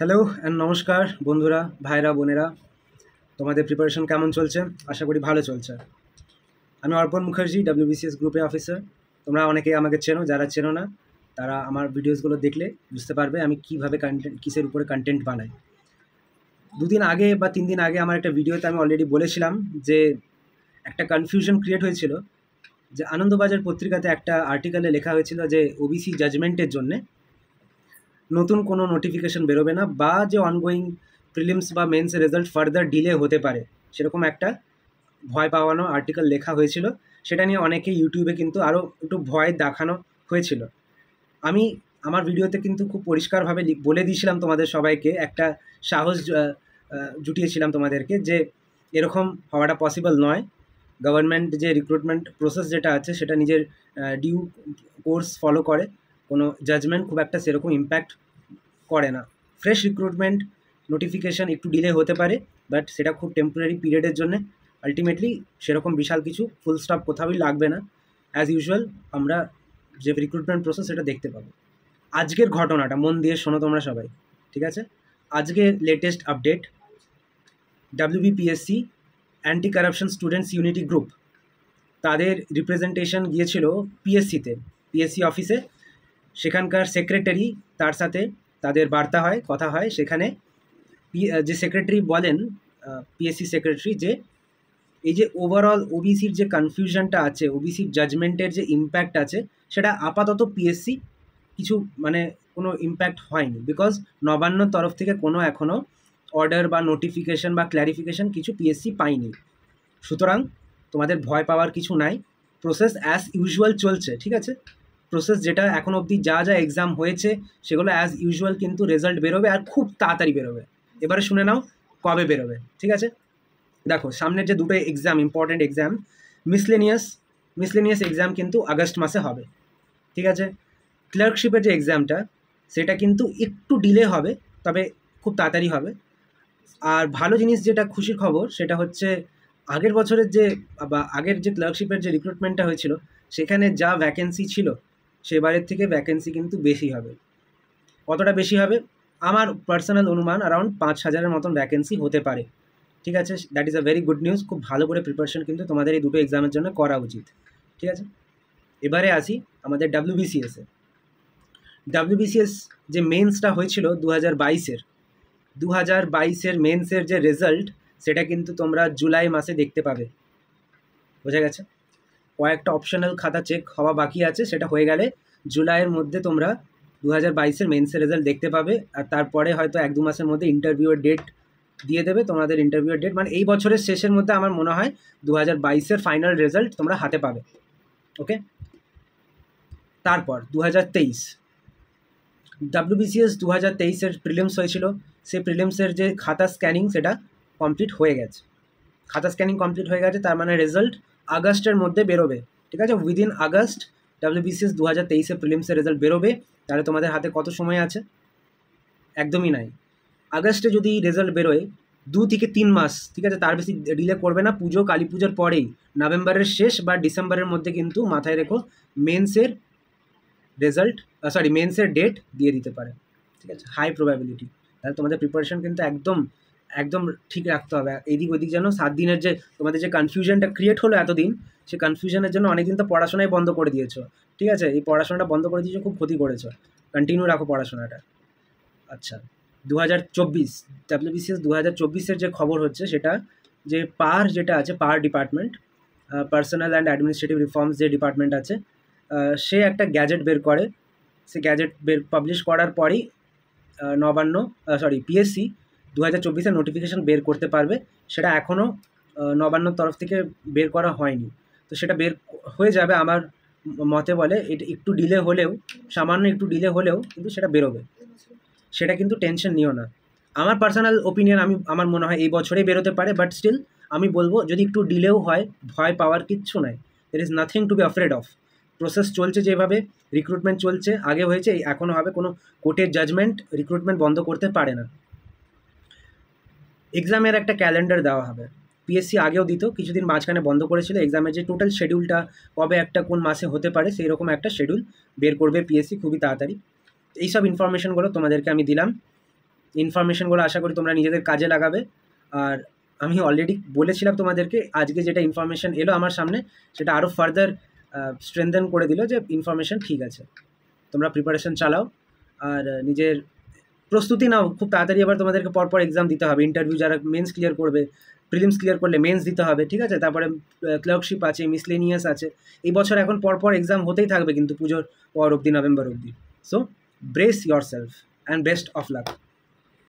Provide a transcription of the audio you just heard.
Hello and নমস্কার বন্ধুরা, ভাইরা, বোনেরা। তোমাদের প্রিপারেশন কেমন চলছে? আশা করি ভালো চলছে। আমি অর্পণ মুখার্জি ডাব্লিউবিসিএস গ্রুপে অফিসার তোমরা অনেকেই আমাকে চেনো, যারা চেনো না, তারা আমার ভিডিওসগুলো দেখলে বুঝতে পারবে আমি কীভাবে কন্টেন্ট কিসের উপরে কন্টেন্ট বানাই। দুদিন আগে বা তিন দিন আগে আমার একটা ভিডিওতে আমি অলরেডি বলেছিলাম যে একটা কনফিউশন ক্রিয়েট হয়েছিল যে আনন্দবাজার পত্রিকাতে একটা আর্টিকেলে লেখা হয়েছিল যে ওবিসি জাজমেন্টের জন্যে নতুন কোনো নোটিফিকেশান বেরোবে না বা যে অনগোয়িং প্রিলিমস বা মেন্স রেজাল্ট ফার্দার ডিলে হতে পারে। সেরকম একটা ভয় পাওয়ানো আর্টিকেল লেখা হয়েছিল। সেটা নিয়ে অনেকে ইউটিউবে কিন্তু আরও একটু ভয় দেখানো হয়েছিল। আমি আমার ভিডিওতে কিন্তু খুব পরিষ্কারভাবে বলে দিয়েছিলাম তোমাদের সবাইকে, একটা সাহস জুটিয়েছিলাম তোমাদেরকে যে এরকম হওয়াটা পসিবল নয়। গভর্নমেন্ট যে রিক্রুটমেন্ট প্রসেস যেটা আছে, সেটা নিজের ডিউ কোর্স ফলো করে। কোনো জাজমেন্ট খুব একটা সেরকম ইম্প্যাক্ট করে না। ফ্রেশ রিক্রুটমেন্ট নোটিফিকেশান একটু ডিলে হতে পারে বাট সেটা খুব টেম্পোরারি পিরিয়ডের জন্য। আলটিমেটলি সেরকম বিশাল কিছু ফুল স্টপ কোথাওই লাগবে না। অ্যাজ ইউজুয়াল আমরা যে রিক্রুটমেন্ট প্রসেস সেটা দেখতে পাবো। আজকের ঘটনাটা, মন দিয়ে শোনো তোমরা সবাই, ঠিক আছে? আজকে latest update WBPSC anti corruption students unity group তাদের রিপ্রেজেন্টেশন গিয়েছিল পিএসসিতে পিএসসি অফিসে সেখানকার সেক্রেটারি তার সাথে তাদের বার্তা হয়, কথা হয়। সেখানে যে সেক্রেটারি বলেন পিএসসি সেক্রেটারি যে এই যে ওভারঅল ওবিসির যে কনফিউশনটা আছে ওবিসির জাজমেন্টের যে ইম্প্যাক্ট আছে, সেটা আপাতত পিএসসি কিছু মানে কোনো ইম্প্যাক্ট হয়নি। বিকজ নবান্ন তরফ থেকে কোনো এখনও অর্ডার বা নোটিফিকেশন বা ক্ল্যারিফিকেশন কিছু পিএসসি পায়নি। সুতরাং তোমাদের ভয় পাওয়ার কিছু নাই। প্রসেস অ্যাজ ইউজুয়াল চলছে, ঠিক আছে? প্রসেস যেটা এখন অবধি যা যা এক্সাম হয়েছে, সেগুলো অ্যাজ ইউজুয়াল কিন্তু রেজাল্ট বেরোবে আর খুব তাড়াতাড়ি বেরোবে। এবারে শুনে নাও কবে বেরোবে, ঠিক আছে? দেখো, সামনের যে দুটো exam important exam miscellaneous miscellaneous exam কিন্তু আগস্ট মাসে হবে, ঠিক আছে? ক্লার্কশিপের যে এক্সামটা সেটা কিন্তু একটু ডিলে হবে, তবে খুব তাড়াতাড়ি হবে। আর ভালো জিনিস যেটা খুশির খবর, সেটা হচ্ছে আগের বছরের যে, বা আগের যে ক্লার্কশিপের যে রিক্রুটমেন্টটা হয়েছিল, সেখানে যা ভ্যাকেন্সি ছিল সেবারের থেকে ভ্যাকেন্সি কিন্তু বেশি হবে। কতটা বেশি হবে? আমার পার্সোনাল অনুমান অ্যারাউন্ড পাঁচ হাজারের মতন ভ্যাকেন্সি হতে পারে। ঠিক আছে? That is a very good news খুব ভালো করে প্রিপারেশন কিন্তু তোমাদের এই দুটো এক্সামের জন্য করা উচিত। ঠিক আছে? এবারে আসি আমাদের ডাব্লিউবিসিএসে ডাব্লিউবিসিএস যে মেন্সটা হয়েছিল দু হাজার বাইশের দু হাজার বাইশের মেন্সের যে রেজাল্ট সেটা কিন্তু তোমরা জুলাই মাসে দেখতে পাবে। বোঝা গেছে? কয়েকটা অপশনাল খাতা চেক হওয়া বাকি আছে, সেটা হয়ে গেলে জুলাইয়ের মধ্যে তোমরা দু হাজার বাইশের মেন্সের রেজাল্ট দেখতে পাবে, আর তারপরে হয়তো এক দু মাসের মধ্যে ইন্টারভিউয়ের ডেট দিয়ে দেবে, তোমাদের ইন্টারভিউয়ের ডেট মানে এই বছরের শেষের মধ্যে আমার মনে হয় দু হাজার বাইশের ফাইনাল রেজাল্ট তোমরা হাতে পাবে ওকে তারপর দু হাজার তেইশ ডাব্লিউবিসিএস দু হাজার তেইশের প্রিলিমস হয়েছিল, সেই প্রিলিমসের যে খাতা স্ক্যানিং সেটা কমপ্লিট হয়ে গেছে, খাতা স্ক্যানিং কমপ্লিট হয়ে গেছে, তার মানে রেজাল্ট আগস্টের মধ্যে বেরোবে, ঠিক আছে? উইদিন আগস্ট ডাব্লিউবিসিএস দু হাজার তেইশে প্রিলিমসের রেজাল্ট বেরোবে, তাহলে তোমাদের হাতে কত সময় আছে? একদমই নাই। আগস্টে যদি রেজাল্ট বেরোয়, দু থেকে তিন মাস, ঠিক আছে? তার বেশি ডিলে করবে না, পুজো, কালী পুজোর পরেই। নভেম্বরের শেষ বা ডিসেম্বরের মধ্যে কিন্তু মাথায় রেখো মেন্সের রেজাল্ট সরি মেন্সের ডেট দিয়ে দিতে পারে, ঠিক আছে? হাই প্রবাবিলিটি তাহলে তোমাদের প্রিপারেশন কিন্তু একদম একদম ঠিক রাখতে হবে। এদিক ওদিক যেন সাত দিনের যে তোমাদের যে কনফিউশনটা ক্রিয়েট হলো এতদিন সেই কনফিউশনের জন্য অনেকদিন তো পড়াশোনাই বন্ধ করে দিয়েছ। ঠিক আছে? এই পড়াশোনাটা বন্ধ করে দিয়েছ, খুব ক্ষতি করেছ। কন্টিনিউ রাখো পড়াশোনাটা। আচ্ছা দু হাজার চব্বিশ ডাব্লিউবিসিএস দু হাজার চব্বিশের যে খবর হচ্ছে, সেটা যে পার যেটা আছে per department personnel and administrative reforms যে ডিপার্টমেন্ট আছে সে একটা গ্যাজেট বের করে। সে গ্যাজেট বের পাবলিশ করার পরই নবান্ন সরি পিএসসি দু হাজার চব্বিশের নোটিফিকেশান বের করতে পারবে। সেটা এখনও নবান্নর তরফ থেকে বের করা হয়নি। তো সেটা বের হয়ে যাবে আমার মতে বলে, এটা একটু ডিলে হলেও, সামান্য একটু ডিলে হলেও কিন্তু সেটা বেরোবে। সেটা কিন্তু টেনশন নিও না। আমার পার্সোনাল ওপিনিয়ন আমি, আমার মনে হয় এই বছরেই বেরোতে পারে বাট স্টিল আমি বলব, যদি একটু ডিলেও হয়, ভয় পাওয়ার কিচ্ছু নাই। There is nothing to be afraid of process চলছে যেভাবে রিক্রুটমেন্ট চলছে, আগে হয়েছে এখনও হবে, কোনো কোর্টের জাজমেন্ট রিক্রুটমেন্ট বন্ধ করতে পারে না। এক্সামের একটা ক্যালেন্ডার দেওয়া হবে। পিএসসি আগেও দিত, কিছুদিন মাঝখানে বন্ধ করেছিল। এক্সামের যে টোটাল শেডিউলটা কবে একটা, কোন মাসে হতে পারে সেই রকম একটা শেডিউল বের করবে পিএসসি খুবই তাড়াতাড়ি। এইসব ইনফরমেশনগুলো তোমাদেরকে আমি দিলাম। ইনফরমেশনগুলো আশা করি তোমরা নিজেদের কাজে লাগাবে। আর আমি অলরেডি বলেছিলাম তোমাদেরকে, আজকে যেটা ইনফরমেশন এলো আমার সামনে, সেটা আরও ফার্দার স্ট্রেংথেন করে দিল যে ইনফরমেশন ঠিক আছে। তোমরা প্রিপারেশন চালাও। আর নিজের প্রস্তুতি নাও, খুব তাড়াতাড়ি আবার তোমাদেরকে পরপর এক্সাম দিতে হবে। ইন্টারভিউ যারা মেন্স ক্লিয়ার করবে প্রিলিমস ক্লিয়ার করলে মেন্স দিতে হবে, ঠিক আছে? তারপরে ক্লার্কশিপ আছে মিসলেনিয়াস আছে। এই বছর এখন পরপর এক্সাম হতেই থাকবে কিন্তু পুজোর পর অবধি নভেম্বর অব্দি so brace yourself and best of luck